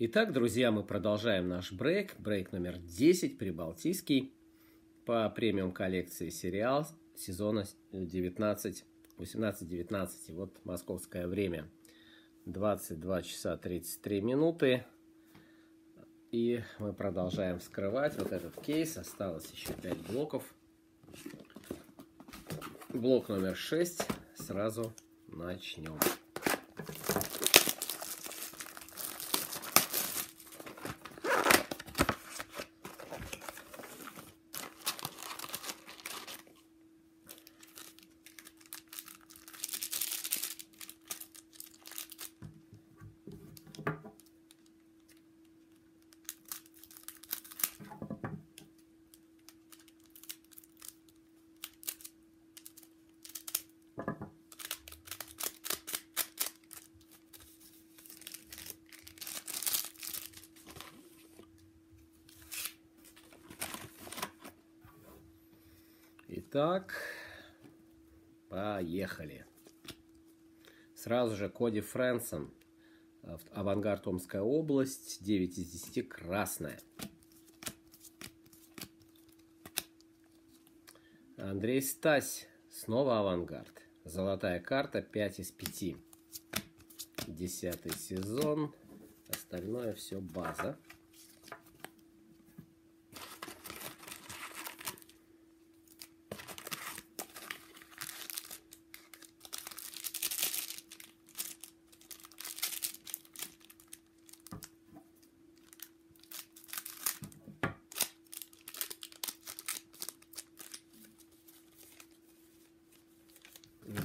Итак, друзья, мы продолжаем наш брейк. Брейк номер 10, прибалтийский, по премиум коллекции сериал сезона 19, 18-19. Вот московское время. 22 часа 33 минуты. И мы продолжаем вскрывать вот этот кейс. Осталось еще 5 блоков. Блок номер 6. Сразу начнем. Итак, поехали. Сразу же Коди Фрэнсон. Авангард Омская область. 9 из 10. Красная. Андрей Стась. Снова авангард. Золотая карта. 5 из 5. Десятый сезон. Остальное все база.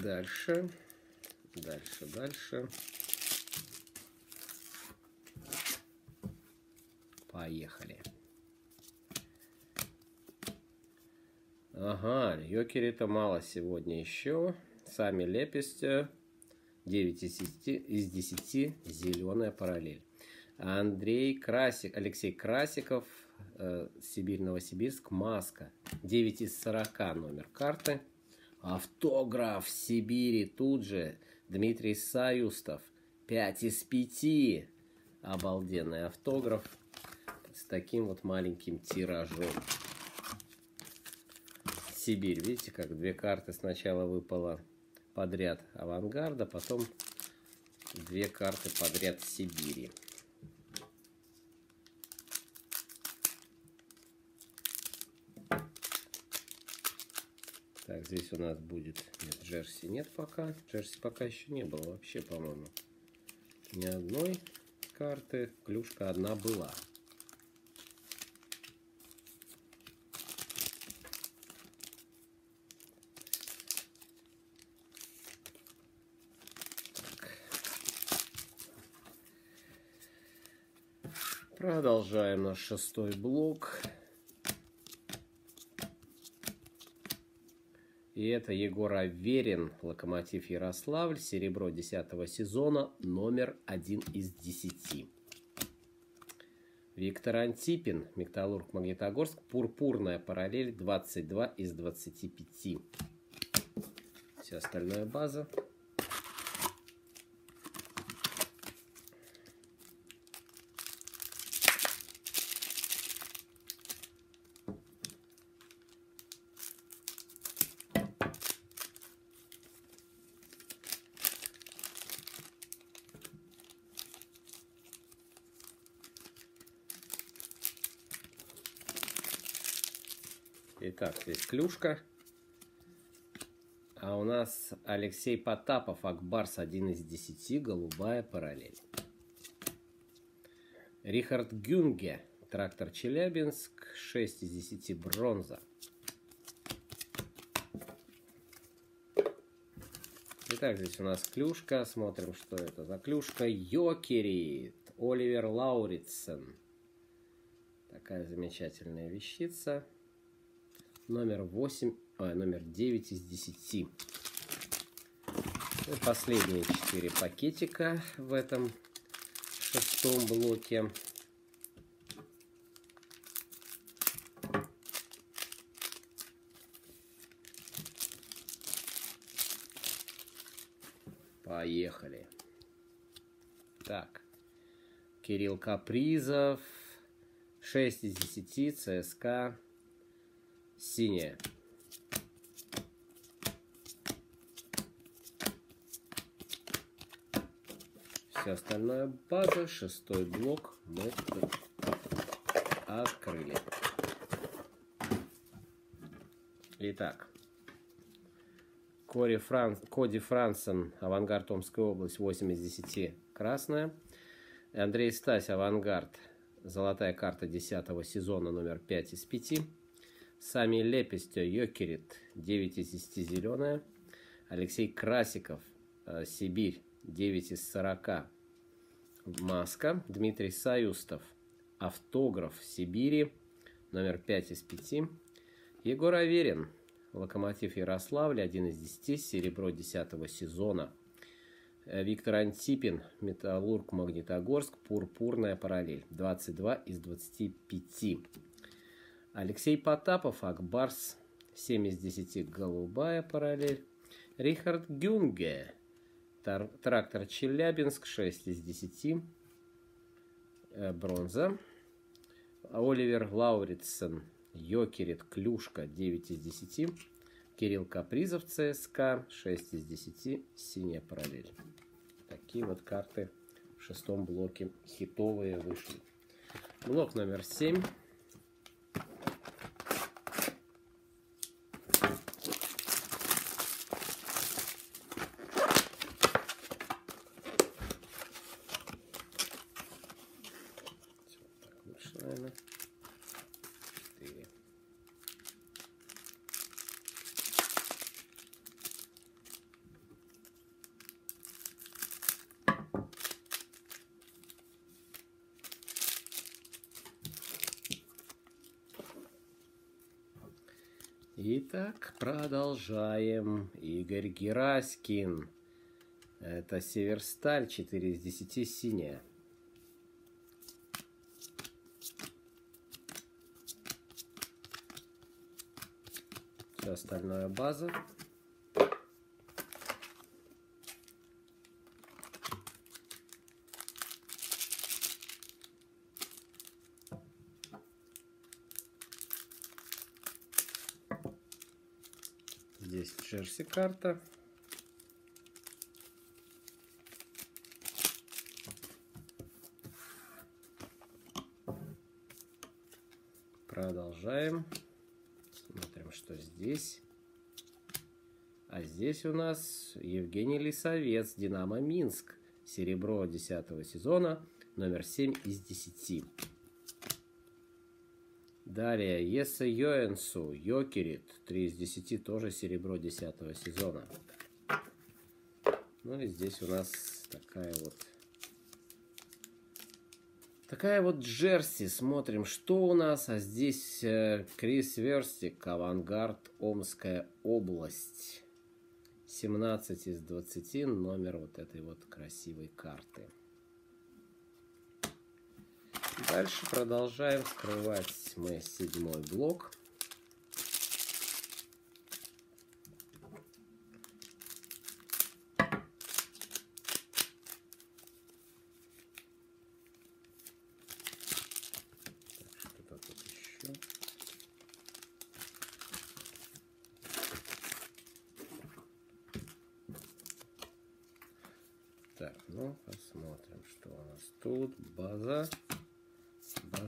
Дальше. Дальше, дальше. Поехали. Ага, йокери-то мало сегодня еще. Сами лепесте. 9 из 10, из 10 зеленая параллель. Андрей Красик, Алексей Красиков, э, Сибирь, Новосибирск, Маска. 9 из 40 номер карты. Автограф Сибири тут же. Дмитрий Саюстов. 5 из 5. Обалденный автограф. С таким вот маленьким тиражом. Сибирь. Видите, как две карты сначала выпало подряд авангарда, потом две карты подряд Сибири. Так, здесь у нас будет... Нет, джерси нет пока. Джерси пока еще не было вообще, по-моему. Ни одной карты. Клюшка одна была. Продолжаем наш шестой блок. И это Егор Аверин, Локомотив Ярославль, серебро 10 сезона, номер 1 из 10. Виктор Антипин, Металлург Магнитогорск, пурпурная параллель, 22 из 25. Вся остальная база. Итак, здесь клюшка. А у нас Алексей Потапов, Акбарс 1 из 10, голубая параллель. Рихард Гюнге, трактор Челябинск, 6 из 10, бронза. Итак, здесь у нас клюшка. Смотрим, что это за клюшка. Йокерит. Оливер Лауритсен. Такая замечательная вещица номер 8, а, номер 9 из 10. И последние 4 пакетика в этом шестом блоке. Поехали. Так. Кирилл Капризов. 6 из 10. ЦСКА. Синяя. Все остальное база. Шестой блок мы открыли. Итак. Кори Фран... Коди Франсон, Авангард Омская область, 8 из 10, красная. Андрей Стась, Авангард, золотая карта 10 сезона, номер 5 из 5. Сами Лепестя, Йокерит, 9 из 10, зеленая. Алексей Красиков, э, Сибирь, 9 из 40, маска. Дмитрий Саюстов, автограф Сибири, номер 5 из 5. Егор Аверин, Локомотив Ярославль, 1 из 10, серебро 10 сезона. Э, Виктор Антипин, Металлург Магнитогорск, Пурпурная параллель, 22 из 25. Алексей Потапов, Акбарс, 7 из 10, Голубая параллель. Рихард Гюнге, Трактор Челябинск, 6 из 10, э, бронза. Оливер Лауритсон, Йокерит Клюшка 9 из 10. Кирилл Капризов ЦСКА 6 из 10. Синяя параллель. Такие вот карты в шестом блоке хитовые вышли. Блок номер 7. Итак, продолжаем. Игорь Гераськин. Это Северсталь, 4 из 10, синяя. Все остальное база. Джерси карта. Продолжаем. Смотрим, что здесь. А здесь у нас Евгений Лисовец, Динамо Минск. Серебро 10 сезона, номер 7 из 10. Далее, Есе Йоэнсу, Йокерит, 3 из 10, тоже серебро 10 сезона. Ну и здесь у нас такая вот Такая вот Джерси. Смотрим, что у нас. А здесь э, Крис Верстик, Авангард, Омская область. 17 из 20, номер вот этой вот красивой карты. Дальше продолжаем скрывать мы седьмой блок. Так, ну посмотрим, что у нас тут. База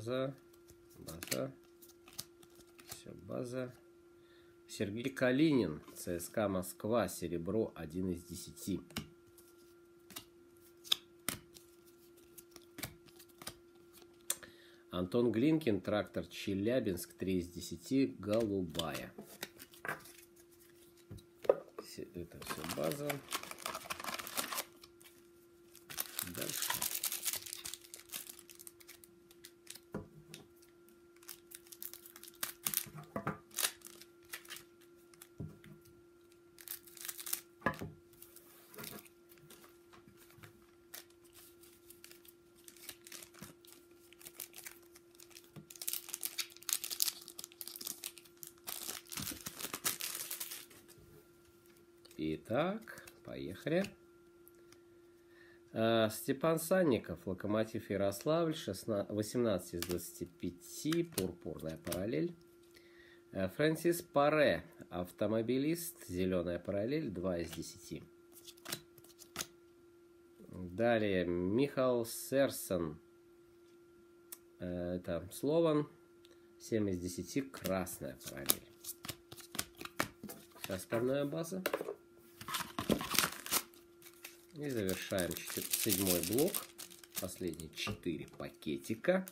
база, база, все, база. Сергей Калинин, ЦСКА Москва, серебро 1 из 10. Антон Глинкин, трактор Челябинск, 3 из 10, голубая. Это все база. Дальше. Итак, поехали. А, Степан Санников, Локомотив Ярославль, 16, 18 из 25, пурпурная параллель. А, Фрэнсис Паре, автомобилист, зеленая параллель, 2 из 10. Далее Михаил Серсон, это Слован, 7 из 10, красная параллель. Остальная база. И завершаем седьмой блок. Последние четыре пакетика.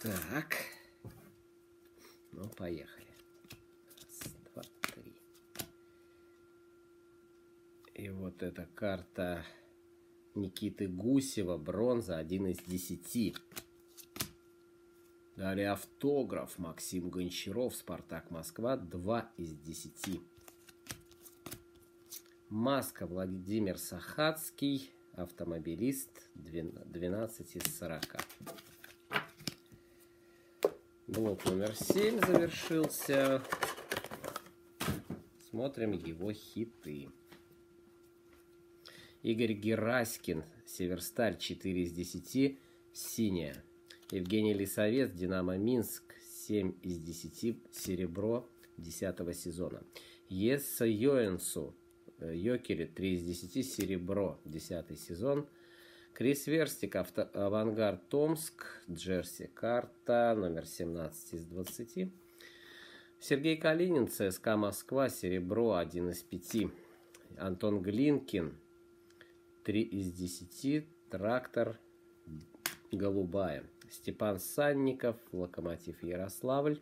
Так. Ну, поехали. Раз, два, три. И вот эта карта Никиты Гусева, бронза, один из десяти. Далее автограф Максим Гончаров, Спартак Москва, 2 из 10. Маска Владимир Сахацкий, автомобилист, 12 из 40. Блок номер 7 завершился. Смотрим его хиты. Игорь Гераськин, Северсталь 4 из 10, синяя. Евгений Лисовец, Динамо Минск 7 из 10, серебро 10 сезона. Есса Йоэнсу, э, Йокери 3 из 10, серебро 10 сезон. Крис Верстик, авто, Авангард Томск, Джерси Карта, номер 17 из 20. Сергей Калинин, ЦСКА Москва, серебро 1 из 5. Антон Глинкин, 3 из 10, трактор, голубая. Степан Санников, локомотив Ярославль,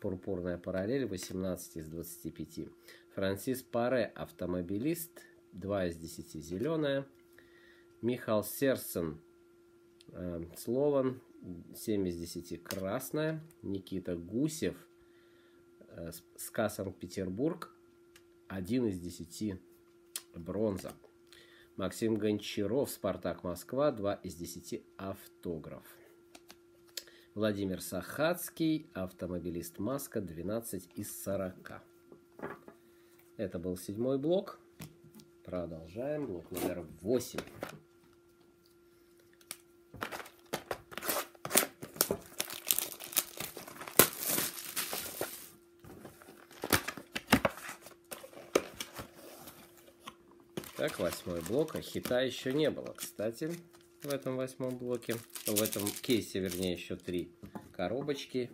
пурпурная параллель, 18 из 25. Франсис Паре, автомобилист, 2 из 10, зеленая. Михаил Серсон, э, Слован, 7 из 10, красная. Никита Гусев, э, СКА Санкт-Петербург, 1 из 10, бронза. Максим Гончаров, Спартак Москва, 2 из 10 автограф. Владимир Сахацкий, автомобилист Маска, 12 из 40. Это был седьмой блок. Продолжаем. Блок номер 8. Так, восьмой блок, а хита еще не было, кстати, в этом восьмом блоке. В этом кейсе, вернее, еще три коробочки.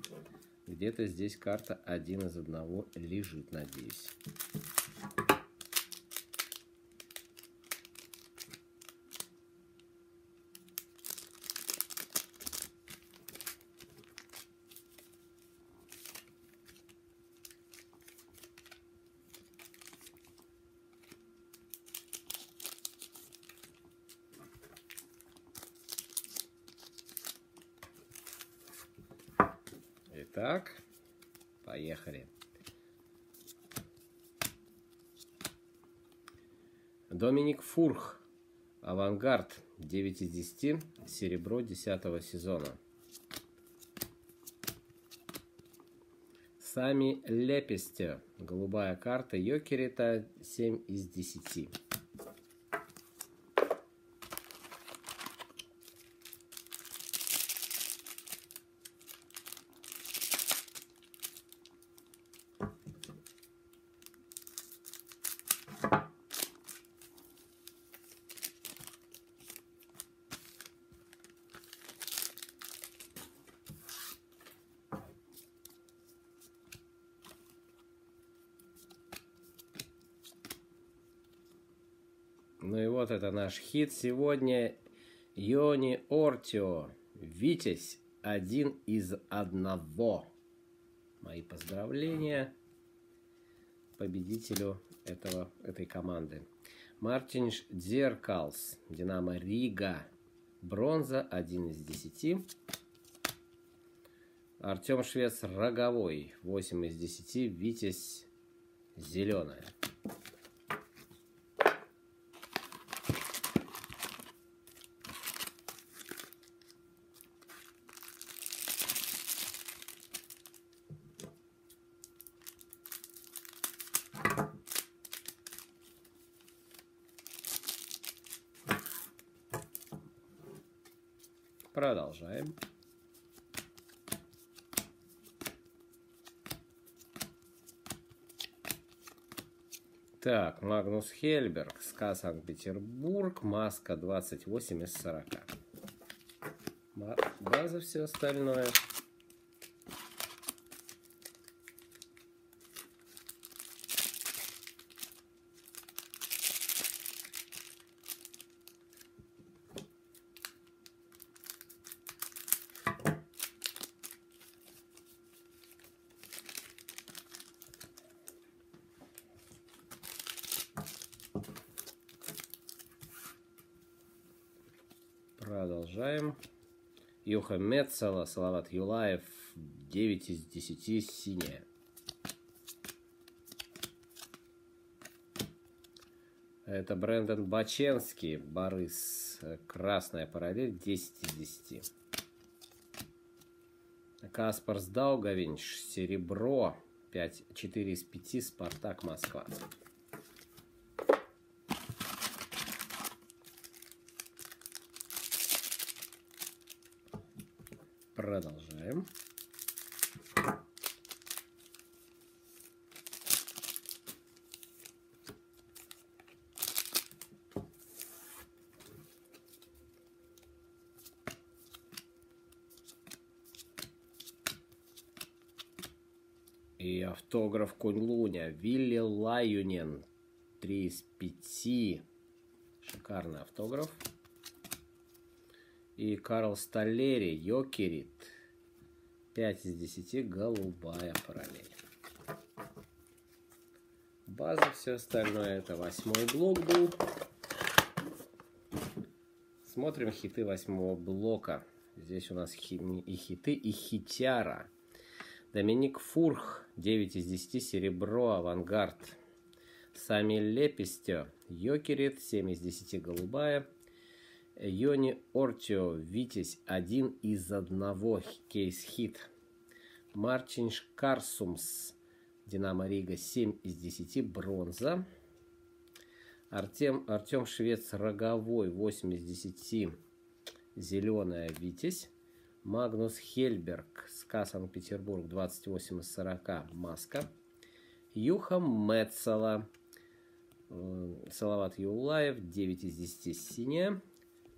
Где-то здесь карта один из одного лежит, надеюсь. Так, поехали. Доминик Фурх, Авангард, 9 из 10, серебро 10 сезона. Сами Лепесте, голубая карта Йокерита, 7 из 10. Ну и вот это наш хит сегодня. Йони Ортио. Витязь один из одного. Мои поздравления победителю этого, этой команды. Мартин Дзеркалс. Динамо Рига. Бронза 1 из 10. Артем Швец Роговой. 8 из 10. Витязь Зеленая. Продолжаем. Так, Магнус Хельберг, СКА Санкт-Петербург, маска 28 из 40. База, все остальное. Продолжаем. Юха Мецела, Салават Юлаев, 9 из 10, синяя. Это Брэндон Баченский, Борис, красная параллель, 10 из 10. Каспар Сдауговинч, серебро, 5, 4 из 5, Спартак, Москва. Продолжаем. И автограф Кунь Луня. Вилли Лаюнен. 3 из 5. Шикарный автограф. И Карл Столлери, Йокерит. 5 из 10, голубая параллель. База, все остальное, это восьмой блок был. Смотрим хиты восьмого блока. Здесь у нас и хиты, и хитяра. Доминик Фурх, 9 из 10, серебро, авангард. Сами Лепестё, Йокерит, 7 из 10, голубая. Йони Ортио, Витязь, один из одного, case hit. Мартин Карсумс, Динамо Рига, 7 из 10, бронза. Артем, Артем Швец, Роговой, 8 из 10, зеленая, Витязь. Магнус Хельберг, СКА Санкт-Петербург, 28 из 40, маска. Юха Метсола, Салават Юлаев, 9 из 10, синяя.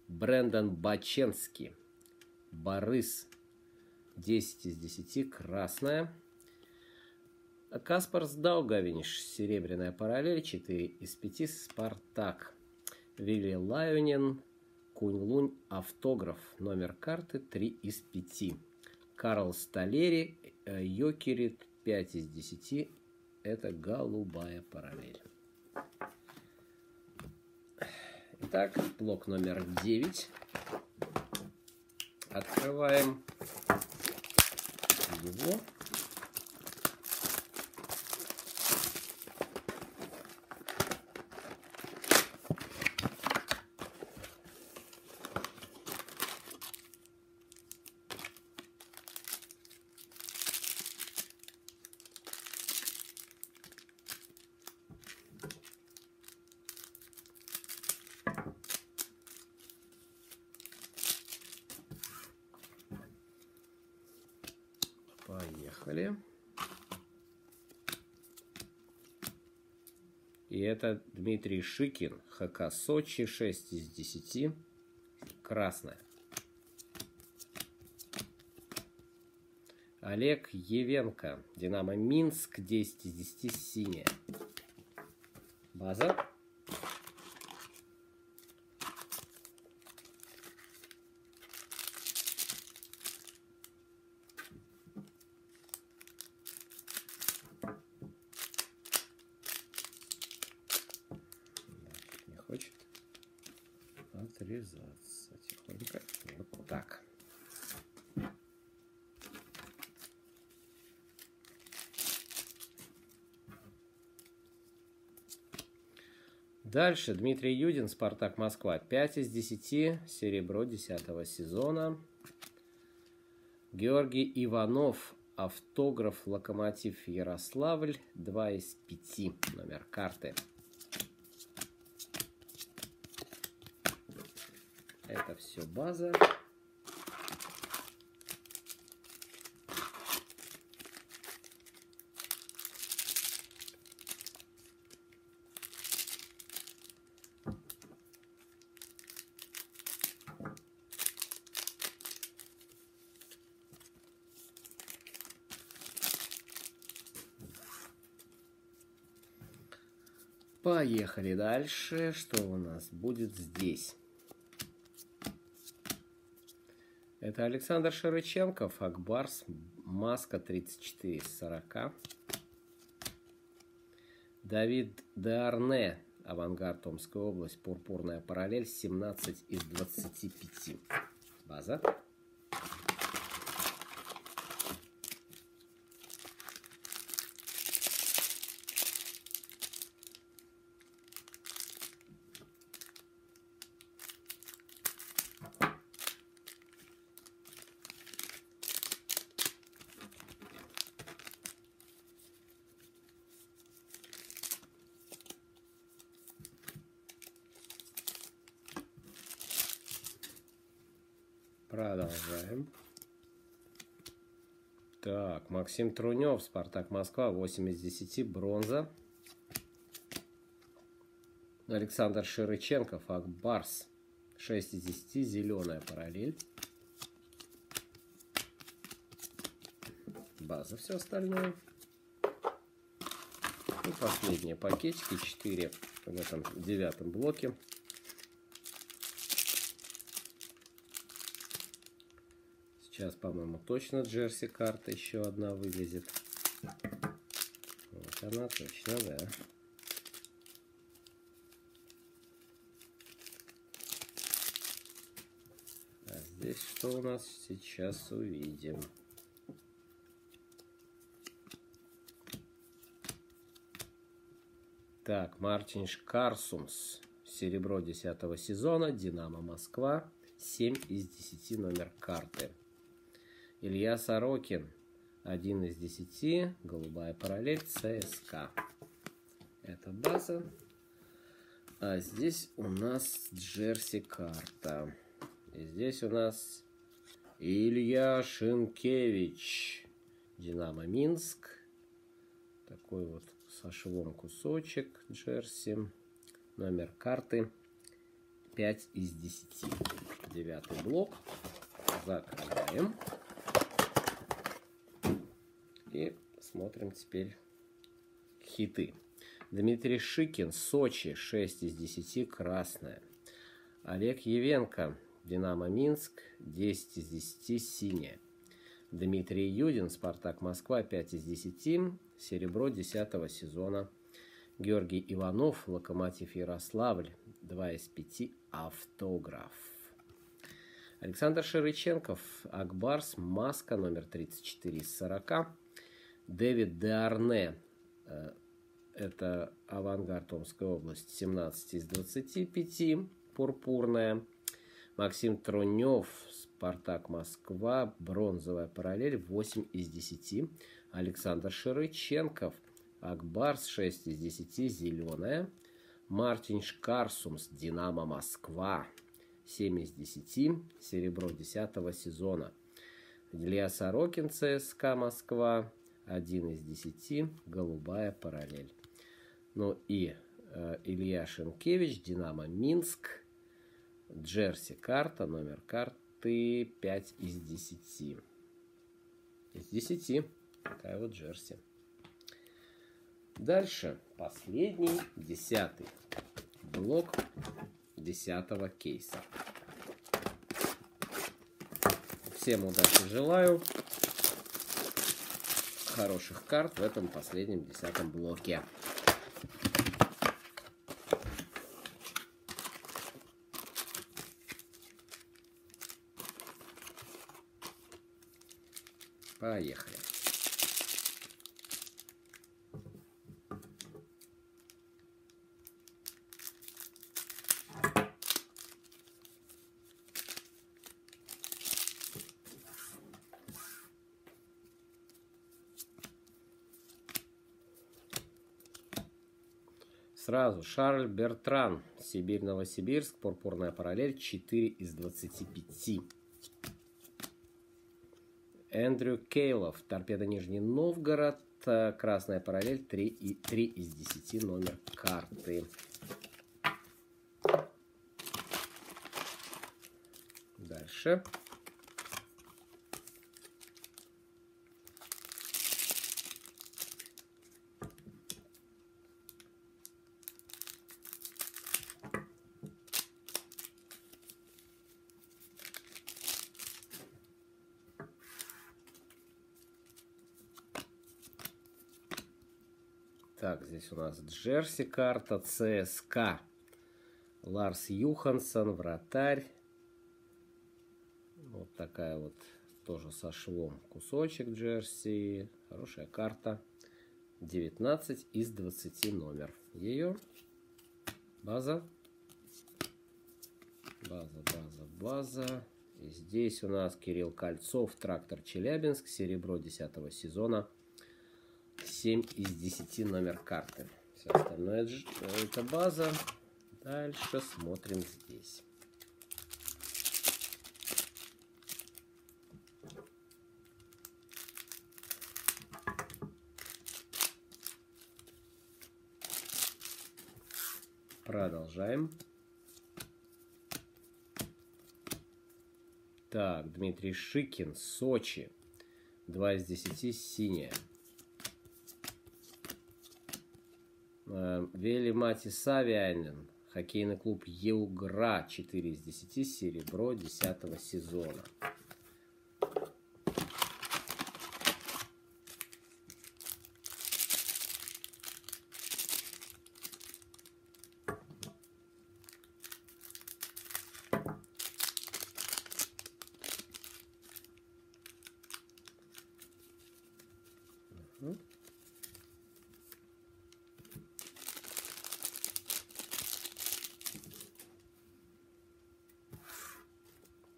Брэндон Баченский. Борис. 10 из 10. Красная. Каспар Сдаугавинш. Серебряная параллель. 4 из 5. Спартак. Вилли Лайонин. Кунь-Лунь. Автограф. Номер карты 3 из 5. Карл Столери. Э, Йокерит. 5 из 10. Это голубая параллель. Итак, блок номер 9. Открываем его. Поехали. И это Дмитрий Шикин. ХК Сочи 6 из 10. Красная. Олег Евенко. Динамо Минск 10 из 10. Синяя. База. хочет отрезаться тихонько. Вот так. Дальше Дмитрий Юдин, Спартак Москва. 5 из 10, серебро 10 сезона. Георгий Иванов, автограф Локомотив Ярославль. 2 из 5, номер карты. Это все база. Поехали дальше. Что у нас будет здесь? Это Александр Ширыченков, Акбарс, маска 34 из 40. Давид Дарне, Авангард, Томская область, Пурпурная параллель, 17 из 25. База. Продолжаем. Так, Максим Трунев, Спартак Москва, 8 из 10, бронза. Александр Ширыченков, Акбарс, 6 из 10, зеленая параллель. База, все остальное. И последние пакетики, 4 в этом девятом блоке. Сейчас, по-моему, точно джерси карта еще одна вылезет. Вот она точно, да. А здесь что у нас сейчас увидим? Так, Мартин Шкарсумс. Серебро 10 сезона. Динамо Москва. 7 из 10 номер карты. Илья Сорокин. Один из десяти. Голубая параллель. ЦСКА. Это база. А здесь у нас Джерси карта. И здесь у нас Илья Шинкевич. Динамо Минск. Такой вот со швом кусочек Джерси. Номер карты 5 из 10. Девятый блок. Закрываем. И смотрим теперь хиты. Дмитрий Шикин, Сочи, 6 из 10, красная. Олег Евенко, Динамо Минск, 10 из 10, синяя. Дмитрий Юдин, Спартак Москва, 5 из 10, серебро 10 сезона. Георгий Иванов, Локомотив Ярославль, 2 из 5, автограф. Александр Ширыченков, Акбарс, маска номер 34 из 40. Дэвид Деарне, э, это Авангард Омская область, 17 из 25, пурпурная. Максим Трунев, Спартак Москва, бронзовая параллель, 8 из 10. Александр Ширыченков, Акбарс, 6 из 10, зеленая. Мартин Шкарсумс, Динамо Москва, 7 из 10, серебро 10 сезона. Илья Сорокин, ЦСКА Москва, 1 из 10, голубая параллель. Ну и э, Илья Шенкевич, Динамо Минск, Джерси карта, номер карты 5 из 10. Из 10. Такая вот Джерси. Дальше последний, десятый блок десятого кейса. Всем удачи желаю хороших карт в этом последнем десятом блоке. Поехали. Сразу. Шарль Бертран. Сибирь, Новосибирск. Пурпурная параллель. 4 из 25. Эндрю Кейлов. Торпеда Нижний Новгород. Красная параллель. 3, и, 3 из 10 номер карты. Дальше. Так, здесь у нас Джерси карта, ЦСКА. Ларс Юхансон, вратарь. Вот такая вот тоже со швом кусочек Джерси. Хорошая карта. 19 из 20 номер. Ее база. База, база, база. И здесь у нас Кирилл Кольцов, трактор Челябинск, серебро 10 сезона. 7 из 10 номер карты. Все остальное это база. Дальше смотрим здесь. Продолжаем. Так, Дмитрий Шикин, Сочи. 2 из 10, синяя. Э, Вели Мати Савианин, хоккейный клуб Еугра, 4 из 10, серебро 10 сезона.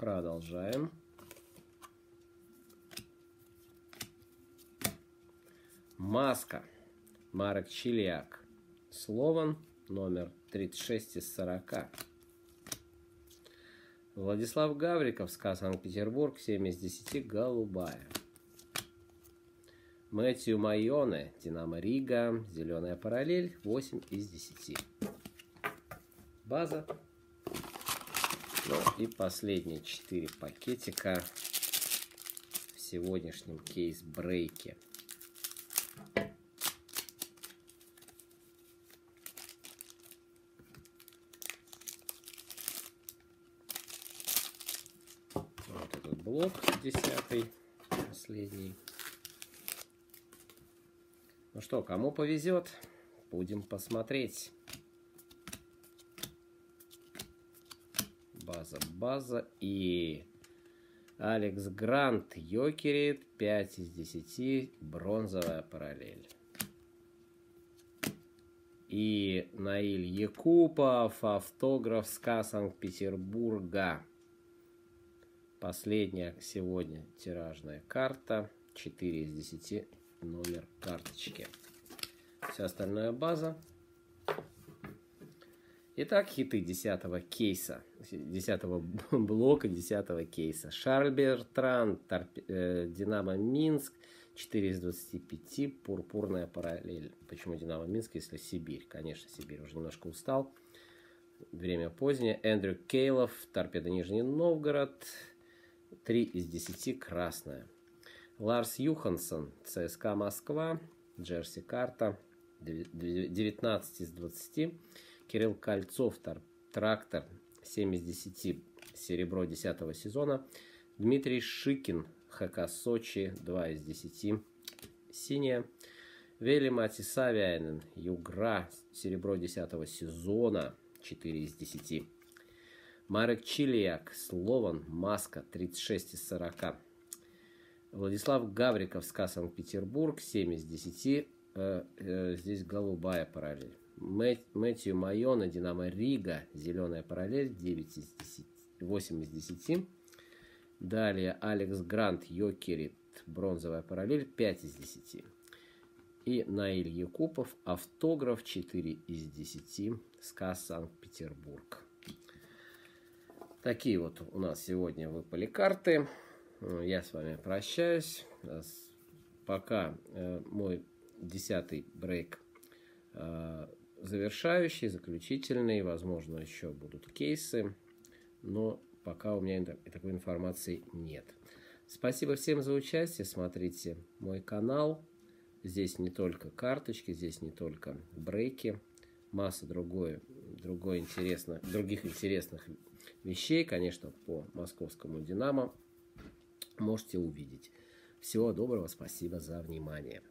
Продолжаем. Маска. Марек Чилиак. Слован. Номер 36 из 40. Владислав Гавриков, СКА Санкт-Петербург, 7 из 10, голубая. Мэтью Майоне, Динамо Рига, зеленая параллель, 8 из 10. База ну и последние четыре пакетика в сегодняшнем кейс-брейке. Вот этот блок десятый, последний. Ну что, кому повезет, будем посмотреть. База, база и Алекс Грант Йокерит 5 из 10, бронзовая параллель. И Наиль Якупов, автограф СКА Санкт-Петербурга. Последняя сегодня тиражная карта. 4 из 10 номер карточки. Вся остальная база. Итак, хиты 10 кейса, 10 блока 10 кейса. Шарль Бертран, э, Динамо Минск, 4 из 25, пурпурная параллель. Почему Динамо Минск, если Сибирь? Конечно, Сибирь уже немножко устал. Время позднее. Эндрю Кейлов, Торпеда Нижний Новгород, 3 из 10, красная. Ларс Юхансон, ЦСКА Москва, Джерси Карта, 19 из 20. Кирилл Кольцов, трактор 7 из 10, серебро 10 сезона. Дмитрий Шикин, ХК Сочи 2 из 10, синяя. Вели Матисавианен, Югра, серебро 10 сезона 4 из 10. Марек Чилиак, Слован, Маска 36 из 40. Владислав Гавриков, СКА Санкт-Петербург, 7 из 10. Э, э, здесь голубая параллель. Мэтью Майона, Динамо Рига, зеленая параллель, 9 из 10, 8 из 10. Далее Алекс Грант, Йокерит, бронзовая параллель, 5 из 10. И Наиль Якупов, автограф, 4 из 10, СКА Санкт-Петербург. Такие вот у нас сегодня выпали карты. Я с вами прощаюсь. Пока э, мой десятый брейк э, завершающий, заключительный, возможно, еще будут кейсы, но пока у меня такой информации нет. Спасибо всем за участие, смотрите мой канал. Здесь не только карточки, здесь не только брейки, масса другой, другой интересно, других интересных вещей, конечно, по московскому «Динамо» можете увидеть. Всего доброго, спасибо за внимание.